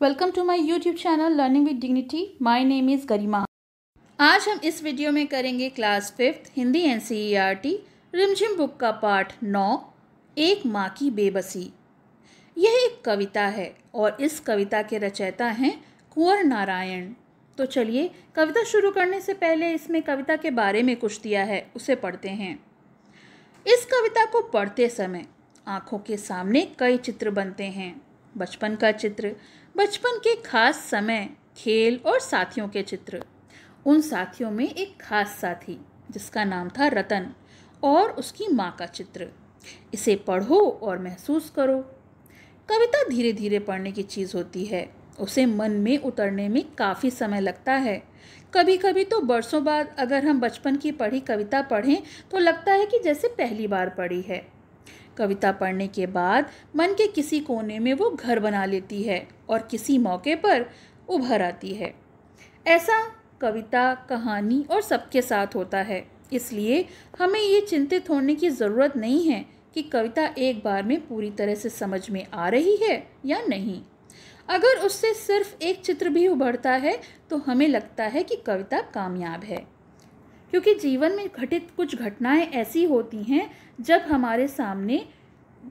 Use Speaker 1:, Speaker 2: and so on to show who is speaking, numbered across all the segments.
Speaker 1: Welcome to my YouTube channel learning with dignity my name is Garima आज हम इस video में करेंगे class fifth Hindi N C E R T Rimjhim book का पाठ नौ, एक माँ की बेबसी। यह एक कविता है और इस कविता के रचयिता हैं कुंवर नारायण। तो चलिए, कविता शुरू करने से पहले इसमें कविता के बारे में कुछ दिया है, उसे पढ़ते हैं। इस कविता को पढ़ते समय आँखों के सामने कई चित्र बनते हैं। बचपन का चित्र बचपन के खास समय, खेल और साथियों के चित्र। उन साथियों में एक खास साथी, जिसका नाम था रतन, और उसकी माँ का चित्र। इसे पढ़ो और महसूस करो। कविता धीरे धीरे पढ़ने की चीज़ होती है। उसे मन में उतरने में काफ़ी समय लगता है। कभी कभी तो बरसों बाद अगर हम बचपन की पढ़ी कविता पढ़ें तो लगता है कि जैसे पहली बार पढ़ी है। कविता पढ़ने के बाद मन के किसी कोने में वो घर बना लेती है और किसी मौके पर उभर आती है। ऐसा कविता, कहानी और सबके साथ होता है। इसलिए हमें ये चिंतित होने की ज़रूरत नहीं है कि कविता एक बार में पूरी तरह से समझ में आ रही है या नहीं। अगर उससे सिर्फ़ एक चित्र भी उभरता है तो हमें लगता है कि कविता कामयाब है। क्योंकि जीवन में घटित कुछ घटनाएँ ऐसी होती हैं, जब हमारे सामने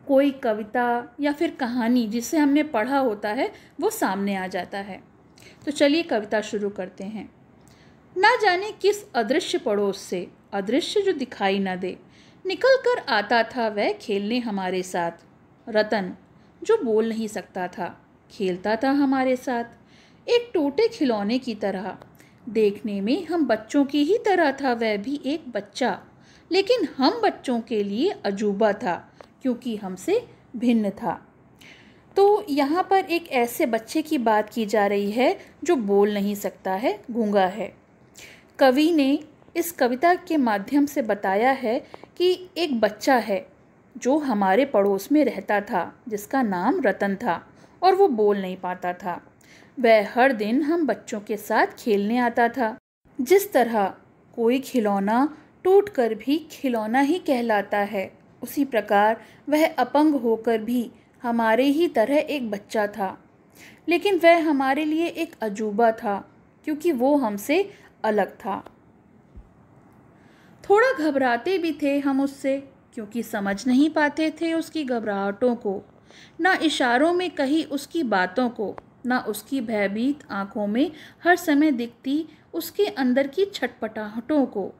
Speaker 1: कोई कविता या फिर कहानी जिसे हमने पढ़ा होता है, वो सामने आ जाता है। तो चलिए कविता शुरू करते हैं। ना जाने किस अदृश्य पड़ोस से अदृश्य जो दिखाई ना दे निकल कर आता था वह खेलने हमारे साथ। रतन, जो बोल नहीं सकता था, खेलता था हमारे साथ। एक टूटे खिलौने की तरह, देखने में हम बच्चों की ही तरह था वह भी एक बच्चा, लेकिन हम बच्चों के लिए अजूबा था। क्योंकि हमसे भिन्न था। तो यहाँ पर एक ऐसे बच्चे की बात की जा रही है, जो बोल नहीं सकता है, गूँगा है। कवि ने इस कविता के माध्यम से बताया है कि एक बच्चा है, जो हमारे पड़ोस में रहता था, जिसका नाम रतन था, और वो बोल नहीं पाता था। वह हर दिन हम बच्चों के साथ खेलने आता था। जिस तरह कोई खिलौना टूट कर भी खिलौना ही कहलाता है उसी प्रकार वह अपंग होकर भी हमारे ही तरह एक बच्चा था। लेकिन वह हमारे लिए एक अजूबा था, क्योंकि वो हमसे अलग था। थोड़ा घबराते भी थे हम उससे, क्योंकि समझ नहीं पाते थे उसकी घबराहटों को। ना इशारों में कही उसकी बातों को, ना उसकी भयभीत आँखों में हर समय दिखती उसके अंदर की छटपटाहटों को।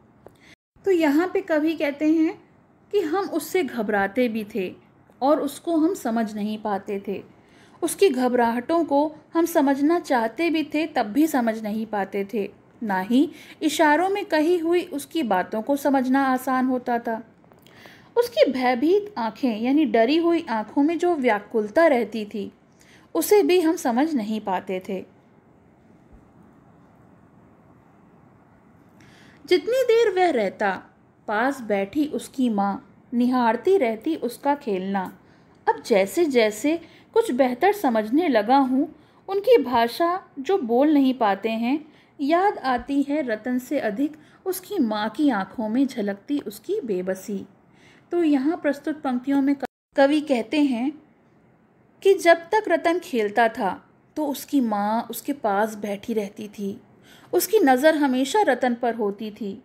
Speaker 1: तो यहाँ पे कभी कहते हैं कि हम उससे घबराते भी थे और उसको हम समझ नहीं पाते थे। उसकी घबराहटों को हम समझना चाहते भी थे, तब भी समझ नहीं पाते थे। ना ही इशारों में कही हुई उसकी बातों को समझना आसान होता था। उसकी भयभीत आँखें, यानी डरी हुई आँखों में जो व्याकुलता रहती थी, उसे भी हम समझ नहीं पाते थे। जितनी देर वह रहता पास बैठी उसकी माँ, निहारती रहती उसका खेलना। अब जैसे जैसे कुछ बेहतर समझने लगा हूँ, उनकी भाषा जो बोल नहीं पाते हैं, याद आती है रतन से अधिक उसकी माँ की आँखों में झलकती उसकी बेबसी। तो यहाँ प्रस्तुत पंक्तियों में कवि कहते हैं कि जब तक रतन खेलता था तो उसकी माँ उसके पास बैठी रहती थी। उसकी नज़र हमेशा रतन पर होती थी।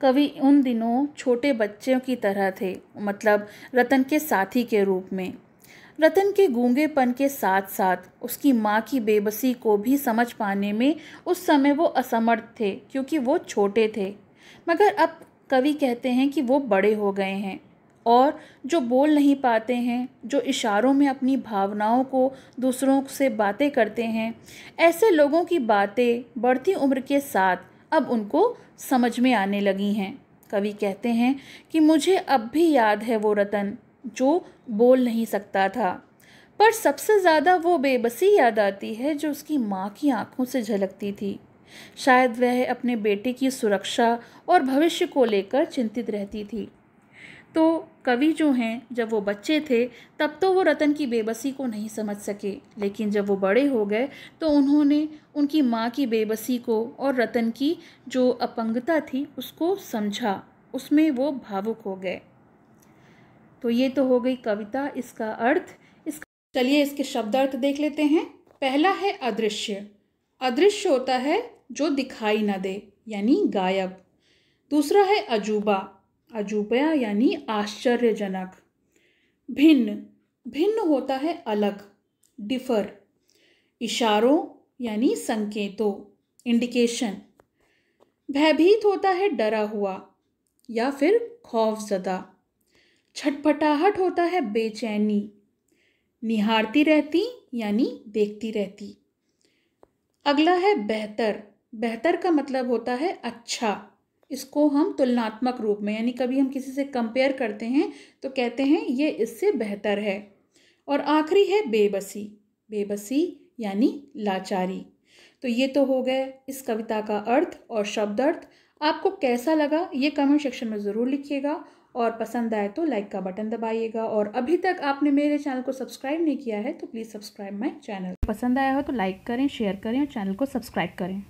Speaker 1: कवि उन दिनों छोटे बच्चों की तरह थे मतलब रतन के साथी के रूप में। रतन के गूंगेपन के साथ साथ उसकी माँ की बेबसी को भी समझ पाने में उस समय वो असमर्थ थे, क्योंकि वो छोटे थे। मगर अब कवि कहते हैं कि वो बड़े हो गए हैं और जो बोल नहीं पाते हैं, जो इशारों में अपनी भावनाओं को दूसरों से बातें करते हैं, ऐसे लोगों की बातें बढ़ती उम्र के साथ अब उनको समझ में आने लगी हैं। कवि कहते हैं कि मुझे अब भी याद है वो रतन, जो बोल नहीं सकता था। पर सबसे ज़्यादा वो बेबसी याद आती है जो उसकी माँ की आँखों से झलकती थी। शायद वह अपने बेटे की सुरक्षा और भविष्य को लेकर चिंतित रहती थी। तो कवि जो हैं, जब वो बच्चे थे, तब तो वो रतन की बेबसी को नहीं समझ सके। लेकिन जब वो बड़े हो गए तो उन्होंने उनकी माँ की बेबसी को और रतन की जो अपंगता थी, उसको समझा। उसमें वो भावुक हो गए। तो ये तो हो गई कविता, इसका अर्थ। इसका चलिए इसके शब्दार्थ देख लेते हैं। पहला है अदृश्य। अदृश्य होता है जो दिखाई न दे, यानी गायब। दूसरा है अजूबा। अजूबा यानी आश्चर्यजनक। भिन्न भिन्न होता है अलग डिफर इशारों यानी संकेतों इंडिकेशन भयभीत होता है डरा हुआ, या फिर खौफजदा। छटपटाहट होता है बेचैनी। निहारती रहती यानी देखती रहती। अगला है बेहतर। बेहतर का मतलब होता है अच्छा। इसको हम तुलनात्मक रूप में, यानी कभी हम किसी से कंपेयर करते हैं तो कहते हैं ये इससे बेहतर है। और आखिरी है बेबसी। बेबसी यानी लाचारी। तो ये तो हो गए इस कविता का अर्थ और शब्द अर्थ आपको कैसा लगा ये कमेंट सेक्शन में ज़रूर लिखिएगा और पसंद आए तो लाइक का बटन दबाइएगा। और अभी तक आपने मेरे चैनल को सब्सक्राइब नहीं किया है तो प्लीज़ सब्सक्राइब माई चैनल पसंद आया हो तो लाइक करें शेयर करें और चैनल को सब्सक्राइब करें।